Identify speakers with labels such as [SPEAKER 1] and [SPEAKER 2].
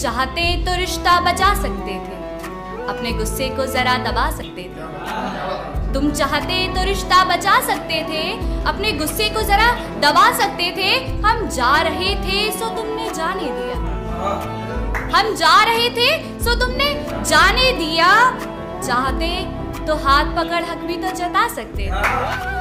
[SPEAKER 1] चाहते तो रिश्ता बचा सकते थे। अपने गुस्से को जरा दबा सकते थे। तुम चाहते तो रिश्ता बचा सकते थे, अपने गुस्से को जरा दबा सकते थे। हम जा रहे थे, सो तुमने जाने दिया। हम जा रहे थे, सो तुमने जाने दिया। चाहते तो हाथ पकड़ हक भी तो जता सकते थे।